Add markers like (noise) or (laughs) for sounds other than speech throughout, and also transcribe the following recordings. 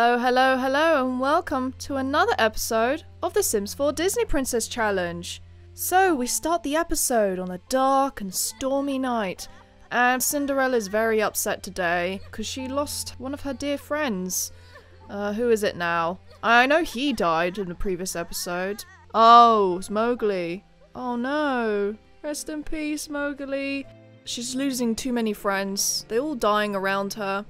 Hello, hello, hello, and welcome to another episode of The Sims 4 Disney Princess Challenge. So, we start the episode on a dark and stormy night, and Cinderella's very upset today because she lost one of her dear friends. Uh, who is it now? I know he died in the previous episode. Oh, it's Mowgli. Oh no. Rest in peace, Mowgli. She's losing too many friends. They're all dying around her.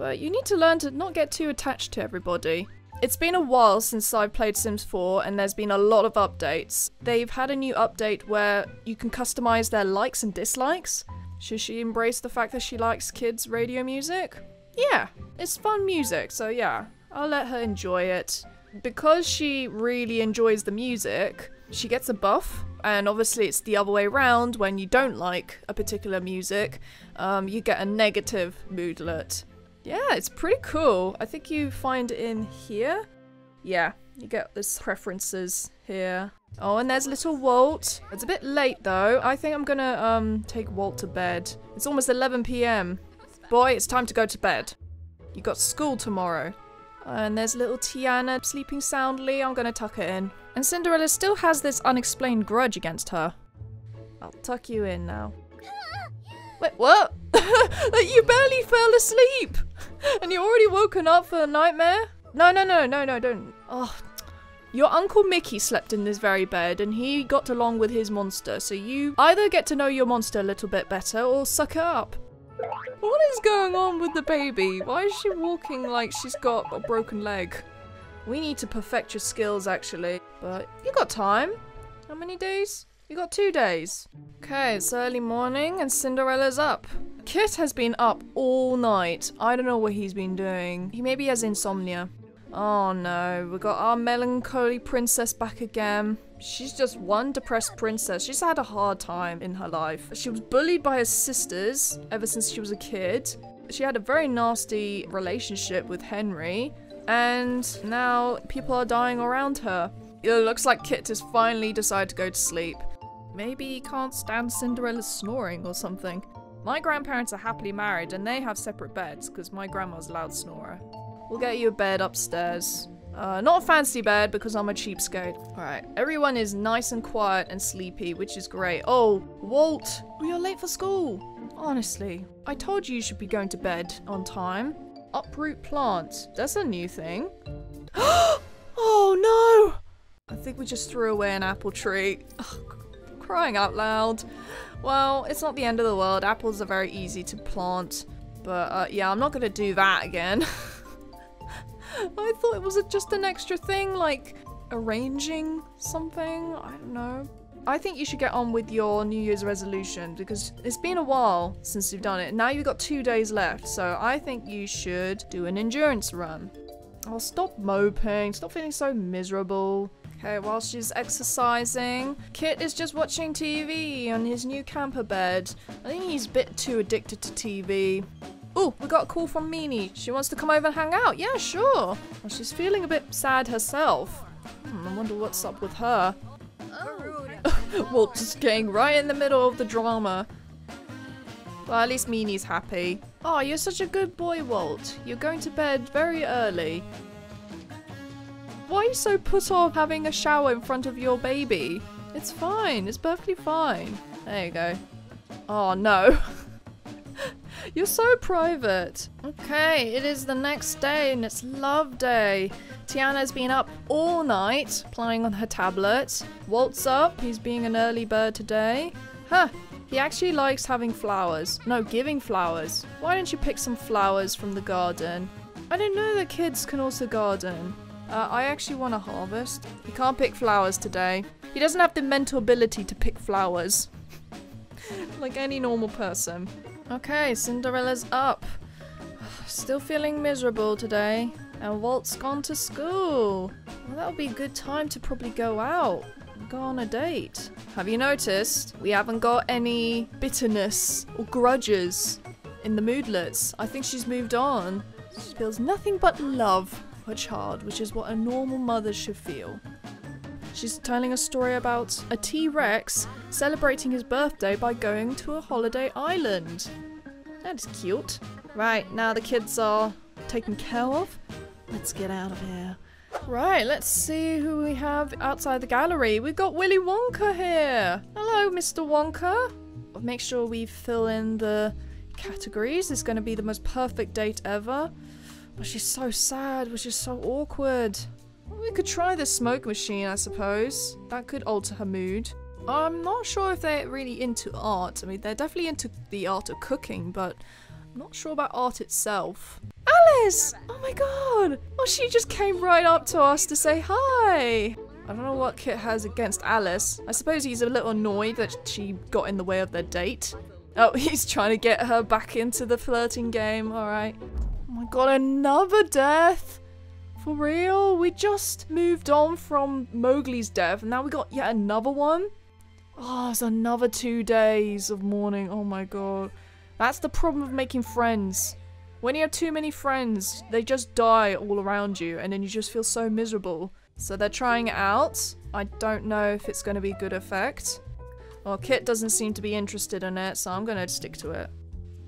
But you need to learn to not get too attached to everybody. It's been a while since I've played Sims 4 and there's been a lot of updates. They've had a new update where you can customize their likes and dislikes. Should she embrace the fact that she likes kids' radio music? Yeah, it's fun music, so yeah, I'll let her enjoy it. Because she really enjoys the music, she gets a buff, and obviously it's the other way around when you don't like a particular music, um, you get a negative moodlet. Yeah, it's pretty cool. I think you find in here. Yeah, you get this preferences here. Oh, and there's little Walt. It's a bit late though. I think I'm gonna um take Walt to bed. It's almost 11 p.m. Boy, it's time to go to bed. You got school tomorrow. And there's little Tiana sleeping soundly. I'm gonna tuck her in. And Cinderella still has this unexplained grudge against her. I'll tuck you in now. Wait, what? (laughs) you barely fell asleep! And you're already woken up for a nightmare? No, no, no, no, no, don't. Oh. Your Uncle Mickey slept in this very bed and he got along with his monster, so you either get to know your monster a little bit better or suck it up. What is going on with the baby? Why is she walking like she's got a broken leg? We need to perfect your skills actually, but you got time. How many days? You got two days. Okay, it's early morning and Cinderella's up. Kit has been up all night. I don't know what he's been doing. He maybe has insomnia. Oh no, we got our melancholy princess back again. She's just one depressed princess. She's had a hard time in her life. She was bullied by her sisters ever since she was a kid. She had a very nasty relationship with Henry. And now people are dying around her. It looks like Kit has finally decided to go to sleep. Maybe he can't stand Cinderella's snoring or something. My grandparents are happily married and they have separate beds because my grandma's a loud snorer. We'll get you a bed upstairs. Uh, not a fancy bed because I'm a cheapskate. Alright, everyone is nice and quiet and sleepy, which is great. Oh, Walt, we are late for school. Honestly, I told you you should be going to bed on time. Uproot plants. That's a new thing. (gasps) oh no! I think we just threw away an apple tree. Crying out loud. Well, it's not the end of the world. Apples are very easy to plant. But uh, yeah, I'm not gonna do that again. (laughs) I thought it was just an extra thing, like arranging something. I don't know. I think you should get on with your New Year's resolution because it's been a while since you've done it. Now you've got two days left, so I think you should do an endurance run. Oh, stop moping. Stop feeling so miserable. Okay, while she's exercising, Kit is just watching TV on his new camper bed. I think he's a bit too addicted to TV. Oh, we got a call from Meanie. She wants to come over and hang out. Yeah, sure. Well, she's feeling a bit sad herself. Hmm, I wonder what's up with her. (laughs) well, just getting right in the middle of the drama. Well, at least Meanie's happy. Oh, you're such a good boy, Walt. You're going to bed very early. Why are you so put off having a shower in front of your baby? It's fine. It's perfectly fine. There you go. Oh, no. (laughs) You're so private. Okay, it is the next day and it's love day. Tiana's been up all night playing on her tablet. Walt's up, he's being an early bird today. Huh, he actually likes having flowers. No, giving flowers. Why don't you pick some flowers from the garden? I didn't know that kids can also garden. Uh, I actually want to harvest. He can't pick flowers today. He doesn't have the mental ability to pick flowers. (laughs) like any normal person. Okay, Cinderella's up. (sighs) Still feeling miserable today. And Walt's gone to school. Well, that'll be a good time to probably go out. Go on a date. Have you noticed? We haven't got any bitterness or grudges in the moodlets. I think she's moved on. She feels nothing but love her child, which is what a normal mother should feel. She's telling a story about a T-Rex celebrating his birthday by going to a holiday island. That is cute. Right, now the kids are taken care of. Let's get out of here. Right, let's see who we have outside the gallery. We've got Willy Wonka here. Hello, Mr. Wonka. Make sure we fill in the categories. It's going to be the most perfect date ever. But she's so sad, which is so awkward. We could try the smoke machine, I suppose. That could alter her mood. I'm not sure if they're really into art. I mean, they're definitely into the art of cooking, but I'm not sure about art itself. Alice! Oh my god! Oh, she just came right up to us to say hi! I don't know what Kit has against Alice. I suppose he's a little annoyed that she got in the way of their date. Oh, (laughs) he's trying to get her back into the flirting game, alright. God, another death! For real? We just moved on from Mowgli's death and now we got yet another one? Oh, it's another two days of mourning. Oh my god. That's the problem of making friends. When you have too many friends, they just die all around you and then you just feel so miserable. So they're trying it out. I don't know if it's going to be good effect. Well, Kit doesn't seem to be interested in it, so I'm going to stick to it.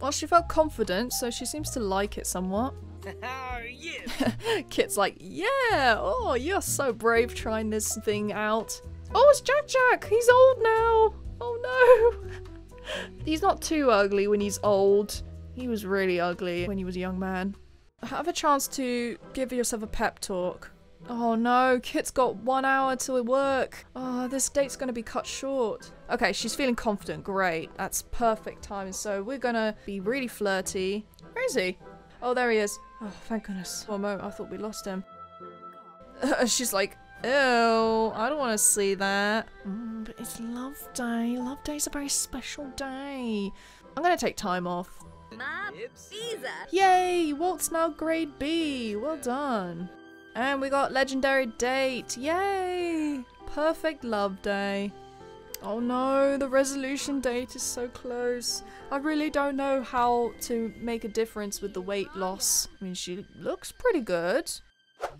Well, she felt confident, so she seems to like it somewhat. (laughs) Oh, Kit's like, yeah, oh, you're so brave trying this thing out. Oh, it's Jack Jack! He's old now! Oh no! (laughs) he's not too ugly when he's old. He was really ugly when he was a young man. Have a chance to give yourself a pep talk. Oh no, Kit's got one hour till work. Oh, this date's gonna be cut short. Okay, she's feeling confident. Great. That's perfect time. So we're gonna be really flirty. Where is he? Oh, there he is. Oh, thank goodness. For a moment, I thought we lost him. (laughs) she's like, ew, I don't want to see that. Mm, but it's love day. Love day is a very special day. I'm gonna take time off. Yay! Walt's now grade B. Well done. And we got legendary date. Yay! Perfect love day. Oh no, the resolution date is so close. I really don't know how to make a difference with the weight loss. I mean, she looks pretty good.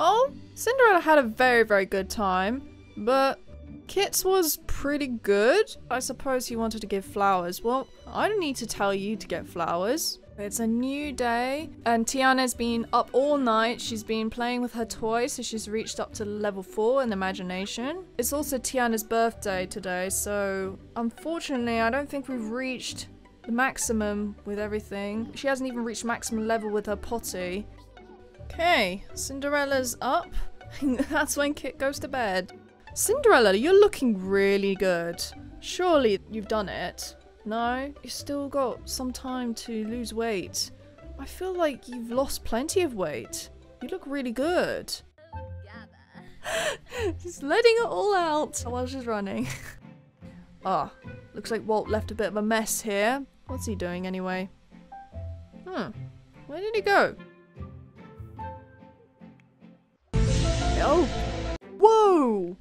Oh, Cinderella had a very, very good time, but Kit's was pretty good. I suppose he wanted to give flowers. Well, I don't need to tell you to get flowers. It's a new day, and Tiana's been up all night. She's been playing with her toys, so she's reached up to level 4 in imagination. It's also Tiana's birthday today, so unfortunately, I don't think we've reached the maximum with everything. She hasn't even reached maximum level with her potty. Okay, Cinderella's up. (laughs) That's when Kit goes to bed. Cinderella, you're looking really good. Surely you've done it. No, you've still got some time to lose weight. I feel like you've lost plenty of weight. You look really good. (laughs) Just letting it all out while she's running. (laughs) Ah, oh, looks like Walt left a bit of a mess here. What's he doing anyway? Hmm, where did he go? Oh! Whoa!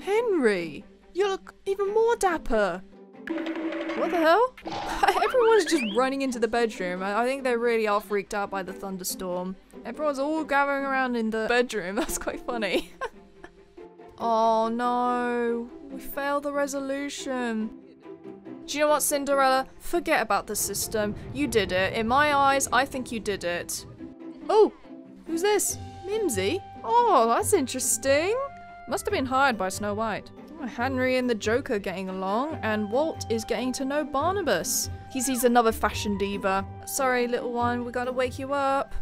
Henry! You look even more dapper! What the hell? (laughs) Everyone's just running into the bedroom. I, I think they really are freaked out by the thunderstorm. Everyone's all gathering around in the bedroom. (laughs) That's quite funny. (laughs) oh no. We failed the resolution. Do you know what, Cinderella? Forget about the system. You did it. In my eyes, I think you did it. Oh! Who's this? Mimsy? Oh, that's interesting. Must have been hired by Snow White. Henry and the Joker getting along, and Walt is getting to know Barnabas. He sees another fashion diva. Sorry, little one, we gotta wake you up.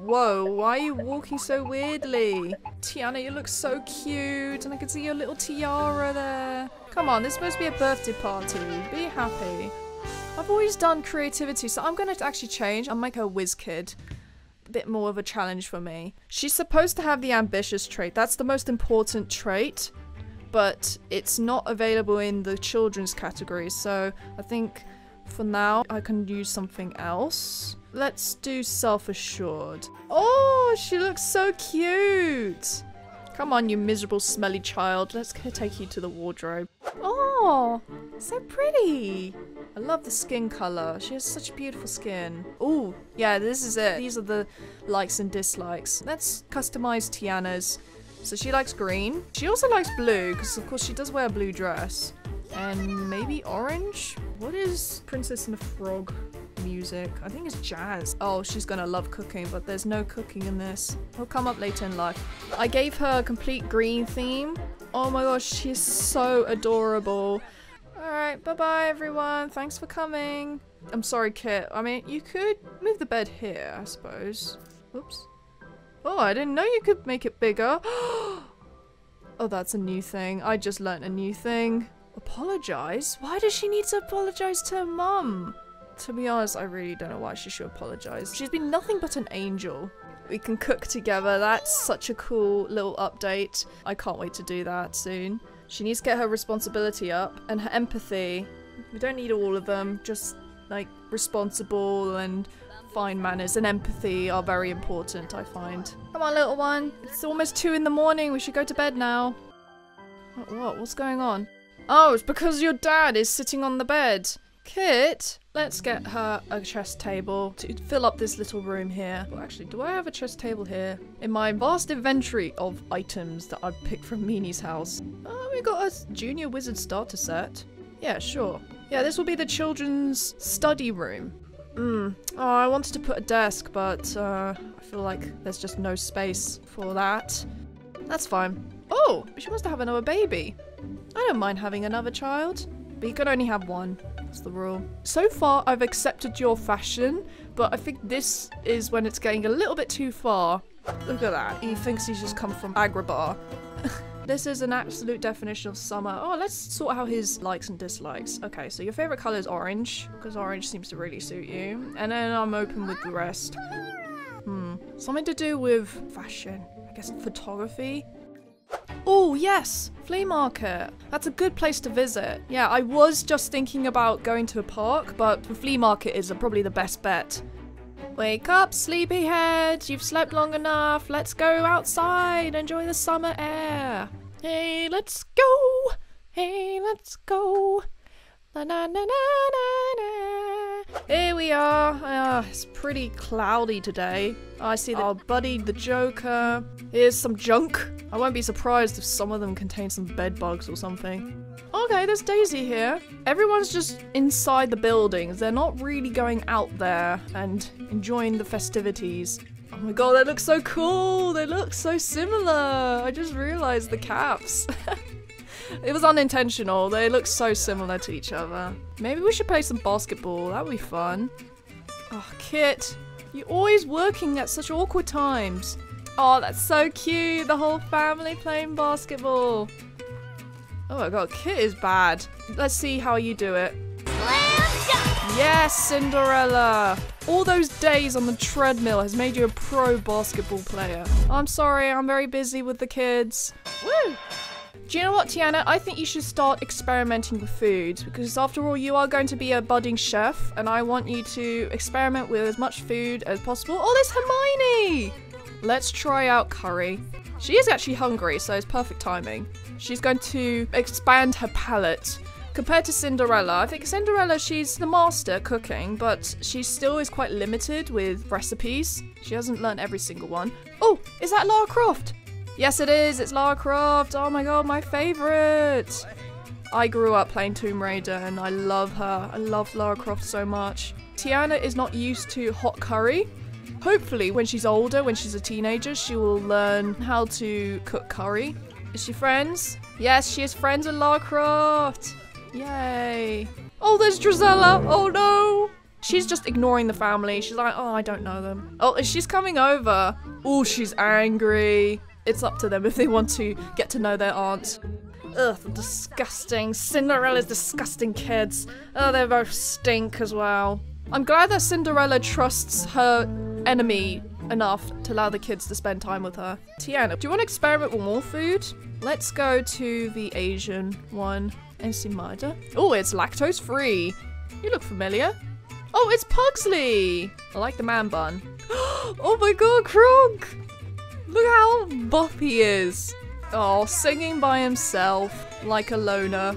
Whoa, why are you walking so weirdly? Tiana, you look so cute, and I can see your little tiara there. Come on, this is supposed to be a birthday party. Be happy. I've always done creativity, so I'm gonna actually change. I'll make her whiz kid a bit more of a challenge for me. She's supposed to have the ambitious trait. That's the most important trait but it's not available in the children's category. So I think for now I can use something else. Let's do self-assured. Oh, she looks so cute. Come on, you miserable, smelly child. Let's take you to the wardrobe. Oh, so pretty. I love the skin color. She has such beautiful skin. Oh, yeah, this is it. These are the likes and dislikes. Let's customize Tiana's. So she likes green. She also likes blue, because of course she does wear a blue dress. And maybe orange? What is Princess and the Frog? music. I think it's jazz. Oh, she's gonna love cooking, but there's no cooking in this. It'll come up later in life. I gave her a complete green theme. Oh my gosh, she's so adorable. Alright, bye-bye everyone. Thanks for coming. I'm sorry, Kit. I mean, you could move the bed here, I suppose. Oops. Oh, I didn't know you could make it bigger. (gasps) oh, that's a new thing. I just learnt a new thing. Apologize? Why does she need to apologize to her mum? To be honest, I really don't know why she should apologize. She's been nothing but an angel. We can cook together. That's such a cool little update. I can't wait to do that soon. She needs to get her responsibility up and her empathy. We don't need all of them, just like responsible and fine manners and empathy are very important, I find. Come on, little one. It's almost two in the morning. We should go to bed now. What? what? What's going on? Oh, it's because your dad is sitting on the bed. Kit, let's get her a chess table to fill up this little room here. Well, actually, do I have a chess table here? In my vast inventory of items that I've picked from Minnie's house. Oh, we got a junior wizard starter set. Yeah, sure. Yeah, this will be the children's study room. Hmm. Oh, I wanted to put a desk, but uh, I feel like there's just no space for that. That's fine. Oh, she wants to have another baby. I don't mind having another child, but you can only have one. That's the rule. So far, I've accepted your fashion, but I think this is when it's getting a little bit too far. Look at that. He thinks he's just come from Agrabah. (laughs) this is an absolute definition of summer. Oh, let's sort out his likes and dislikes. Okay, so your favorite color is orange, because orange seems to really suit you. And then I'm open with the rest. Hmm. Something to do with fashion. I guess photography. Oh, yes! Flea market. That's a good place to visit. Yeah, I was just thinking about going to a park, but the flea market is probably the best bet. Wake up, sleepyhead! You've slept long enough. Let's go outside, enjoy the summer air. Hey, let's go! Hey, let's go! Na na na na na na. Here we are. Uh, it's pretty cloudy today. I see our buddy the Joker. Here's some junk. I won't be surprised if some of them contain some bed bugs or something. Okay, there's Daisy here. Everyone's just inside the buildings. They're not really going out there and enjoying the festivities. Oh my god, they look so cool! They look so similar! I just realized the caps. (laughs) it was unintentional. They look so similar to each other. Maybe we should play some basketball. That would be fun. Oh, Kit. You're always working at such awkward times. Oh, that's so cute. The whole family playing basketball. Oh my god, Kit is bad. Let's see how you do it. Yes, Cinderella! All those days on the treadmill has made you a pro basketball player. I'm sorry, I'm very busy with the kids. Woo! Do you know what, Tiana? I think you should start experimenting with food because after all, you are going to be a budding chef and I want you to experiment with as much food as possible. Oh, there's Hermione! Let's try out curry. She is actually hungry, so it's perfect timing. She's going to expand her palate. Compared to Cinderella, I think Cinderella, she's the master cooking, but she still is quite limited with recipes. She hasn't learned every single one. Oh, is that Lara Croft? Yes, it is. It's Lara Croft. Oh my god, my favorite. I grew up playing Tomb Raider and I love her. I love Lara Croft so much. Tiana is not used to hot curry. Hopefully, when she's older, when she's a teenager, she will learn how to cook curry. Is she friends? Yes, she is friends with Lara Croft. Yay. Oh, there's Drizella. Oh no. She's just ignoring the family. She's like, oh, I don't know them. Oh, she's coming over. Oh, she's angry. It's up to them if they want to get to know their aunt. Ugh, disgusting. Cinderella's disgusting kids. Oh, they both stink as well. I'm glad that Cinderella trusts her enemy enough to allow the kids to spend time with her. Tiana, do you want to experiment with more food? Let's go to the Asian one. Ensaymada. Oh, it's lactose free. You look familiar. Oh, it's Pugsley. I like the man bun. (gasps) oh my god, Kronk! Look how buff he is. Oh, singing by himself, like a loner.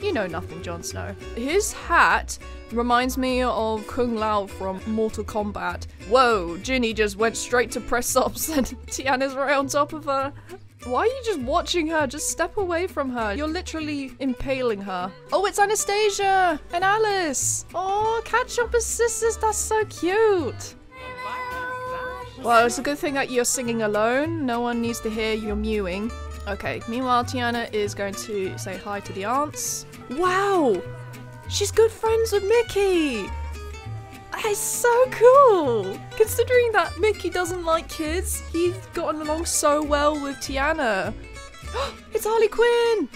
You know nothing, Jon Snow. His hat reminds me of Kung Lao from Mortal Kombat. Whoa, Ginny just went straight to press ups (laughs) and Tiana's right on top of her. Why are you just watching her? Just step away from her. You're literally impaling her. Oh, it's Anastasia and Alice. Oh, catch up as sisters. That's so cute. Well, it's a good thing that you're singing alone. No one needs to hear your mewing. Okay, meanwhile, Tiana is going to say hi to the aunts. Wow! She's good friends with Mickey! That is so cool! Considering that Mickey doesn't like kids, he's gotten along so well with Tiana. (gasps) it's Harley Quinn!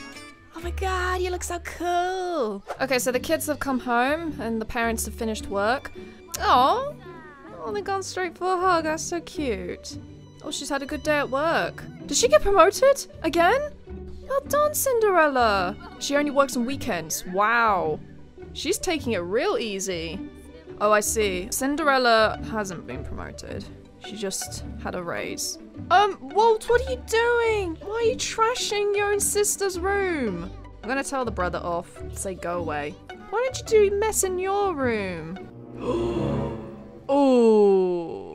Oh my god, you look so cool! Okay, so the kids have come home and the parents have finished work. Oh, Oh, they've gone straight for a hug. That's so cute. Oh, she's had a good day at work. Did she get promoted? Again? Well done, Cinderella. She only works on weekends. Wow. She's taking it real easy. Oh, I see. Cinderella hasn't been promoted. She just had a raise. Um, Walt, what are you doing? Why are you trashing your own sister's room? I'm gonna tell the brother off. Say go away. Why don't you do mess in your room? (gasps) Oh.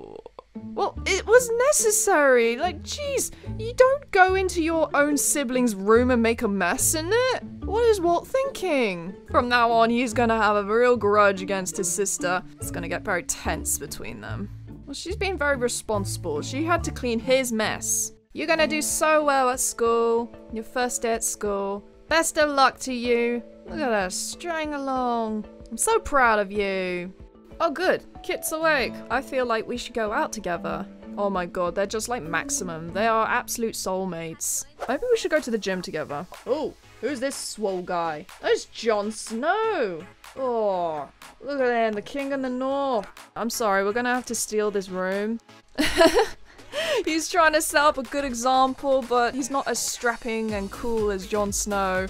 Well, it was necessary. Like, jeez, you don't go into your own sibling's room and make a mess in it. What is Walt thinking? From now on, he's gonna have a real grudge against his sister. It's gonna get very tense between them. Well, she's been very responsible. She had to clean his mess. You're gonna do so well at school. Your first day at school. Best of luck to you. Look at her straying along. I'm so proud of you. Oh good, Kit's awake. I feel like we should go out together. Oh my god, they're just like maximum. They are absolute soulmates. Maybe we should go to the gym together. Oh, who's this swole guy? That's Jon Snow. Oh, look at him, the king in the north. I'm sorry, we're gonna have to steal this room. (laughs) he's trying to set up a good example, but he's not as strapping and cool as Jon Snow.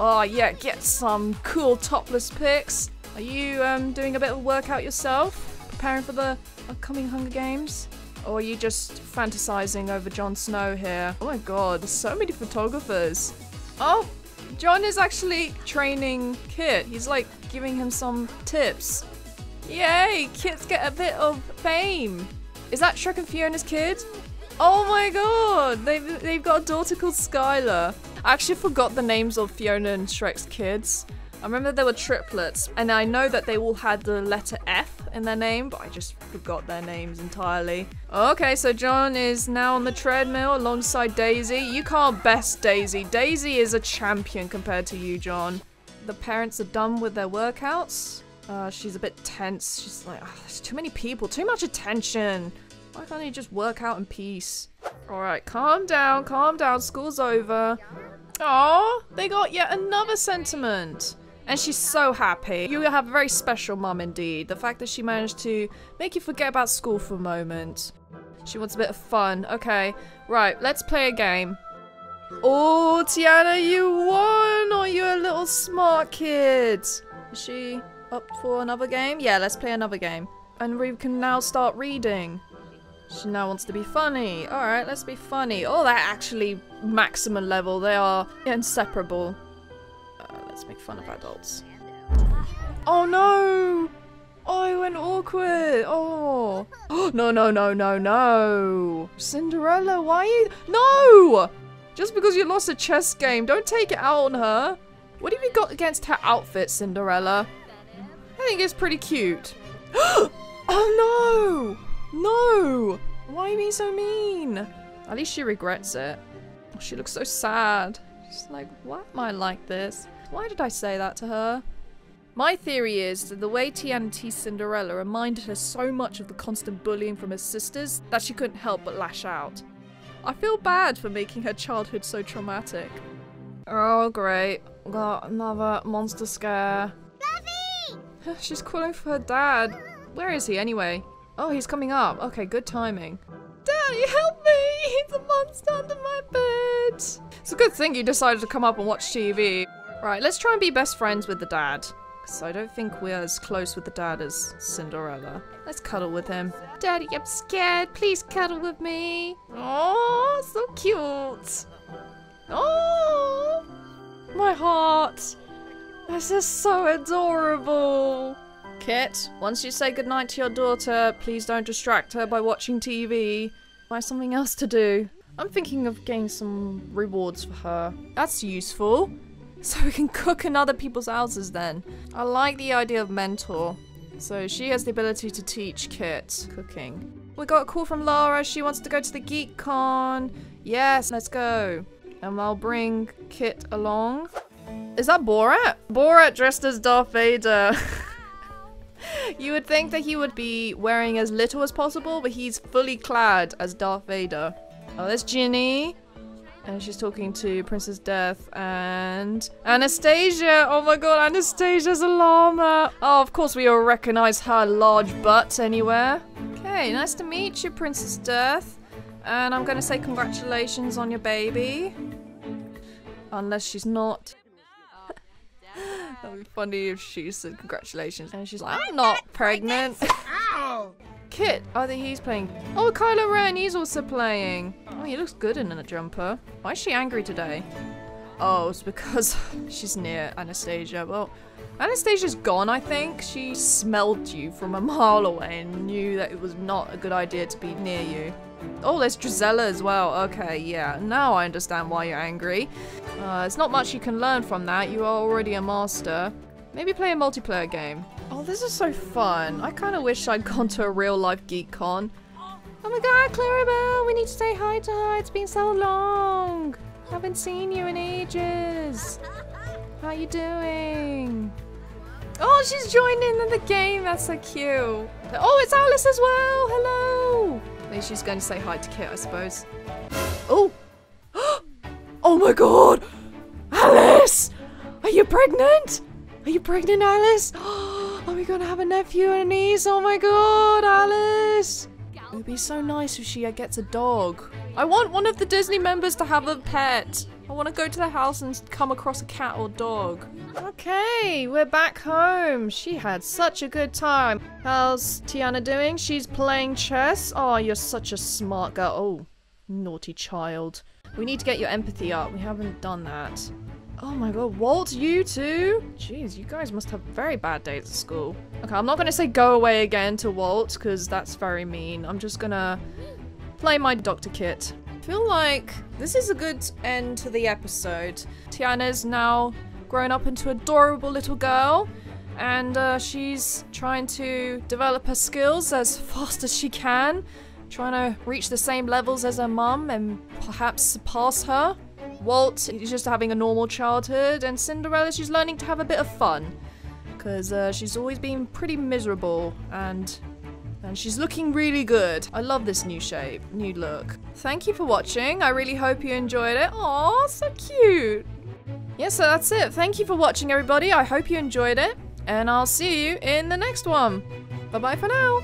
Oh yeah, get some cool topless pics. Are you um, doing a bit of workout yourself? Preparing for the upcoming Hunger Games? Or are you just fantasizing over Jon Snow here? Oh my god, there's so many photographers. Oh, Jon is actually training Kit. He's like giving him some tips. Yay, Kit's get a bit of fame. Is that Shrek and Fiona's kid? Oh my god, they've, they've got a daughter called Skylar. I actually forgot the names of Fiona and Shrek's kids. I remember there were triplets, and I know that they all had the letter F in their name, but I just forgot their names entirely. Okay, so Jon is now on the treadmill alongside Daisy. You can't best Daisy. Daisy is a champion compared to you, Jon. The parents are done with their workouts. Uh, she's a bit tense. She's like, oh, there's too many people, too much attention. Why can't you just work out in peace? Alright, calm down, calm down. School's over. Oh, they got yet another sentiment. And she's so happy. You have a very special mum indeed. The fact that she managed to make you forget about school for a moment. She wants a bit of fun. Okay, right, let's play a game. Oh, Tiana, you won! Oh, you're a little smart kid. Is she up for another game? Yeah, let's play another game. And we can now start reading. She now wants to be funny. Alright, let's be funny. Oh, that actually maximum level. They are inseparable. Let's make fun of adults. Oh no! Oh, I went awkward. Oh. oh. (gasps) No, no, no, no, no. Cinderella, why are you? No! Just because you lost a chess game, don't take it out on her. What have you got against her outfit, Cinderella? I think it's pretty cute. (gasps) oh no! No! Why are you being so mean? At least she regrets it. She looks so sad. She's like, why am I like this? Why did I say that to her? My theory is that the way teased Cinderella reminded her so much of the constant bullying from her sisters that she couldn't help but lash out. I feel bad for making her childhood so traumatic. Oh great, got another monster scare. Buffy! (sighs) She's calling for her dad. Where is he anyway? Oh, he's coming up. Okay, good timing. Daddy, help me! He's a monster under my bed! It's a good thing you decided to come up and watch TV. Right, let's try and be best friends with the dad. Because I don't think we're as close with the dad as Cinderella. Let's cuddle with him. Daddy, I'm scared. Please cuddle with me. Oh, so cute. Oh, my heart. This is so adorable. Kit, once you say goodnight to your daughter, please don't distract her by watching TV. Find something else to do. I'm thinking of getting some rewards for her. That's useful. (laughs) So we can cook in other people's houses then. I like the idea of mentor. So she has the ability to teach Kit cooking. We got a call from Laura. She wants to go to the GeekCon. Yes, let's go. And I'll bring Kit along. Is that Borat? Borat dressed as Darth Vader. (laughs) you would think that he would be wearing as little as possible, but he's fully clad as Darth Vader. Oh, there's Ginny. And she's talking to Princess Death and Anastasia. Oh my god, Anastasia's a llama. Oh, of course we all recognize her large butt anywhere. Okay, nice to meet you, Princess Death. And I'm gonna say congratulations on your baby. Unless she's not. (laughs) That'd be funny if she said congratulations and she's like, I'm not pregnant. Kit, I think he's playing. Oh, Kylo Ren, he's also playing. Oh, he looks good in a jumper. Why is she angry today? Oh, it's because (laughs) she's near Anastasia. Well, Anastasia's gone, I think. She smelled you from a mile away and knew that it was not a good idea to be near you. Oh, there's Drizella as well. Okay, yeah. Now I understand why you're angry. Uh, there's not much you can learn from that. You are already a master. Maybe play a multiplayer game. Oh, this is so fun. I kind of wish I'd (laughs) gone to a real-life GeekCon. Oh my god, Clarabelle, we need to say hi to her. It's been so long. Haven't seen you in ages. How are you doing? Oh, she's joining in the game. That's so cute. Oh, it's Alice as well. Hello. Maybe she's going to say hi to Kit, I suppose. Oh. (gasps) Oh my god. Alice. Are you pregnant? Are you pregnant, Alice? (gasps) Are we to have a nephew and a niece? Oh my god, Alice. It would be so nice if she uh, gets a dog. I want one of the Disney members to have a pet. I want to go to the house and come across a cat or dog. Okay, we're back home. She had such a good time. How's Tiana doing? She's playing chess. Oh, you're such a smart girl. Oh, naughty child. We need to get your empathy up. We haven't done that. Oh my god, Walt, you too? Jeez, you guys must have very bad days at school. Okay, I'm not gonna say go away again to Walt, because that's very mean. I'm just gonna play my Dr. Kit. I feel like this is a good end to the episode. Tiana's now grown up into adorable little girl, and uh, she's trying to develop her skills as fast as she can, trying to reach the same levels as her mum and perhaps surpass her. Walt is just having a normal childhood, and Cinderella, she's learning to have a bit of fun. Because uh, she's always been pretty miserable, and and she's looking really good. I love this new shape, new look. Thank you for watching. I really hope you enjoyed it. Aw, so cute. Yeah, so that's it. Thank you for watching, everybody. I hope you enjoyed it, and I'll see you in the next one. Bye-bye for now.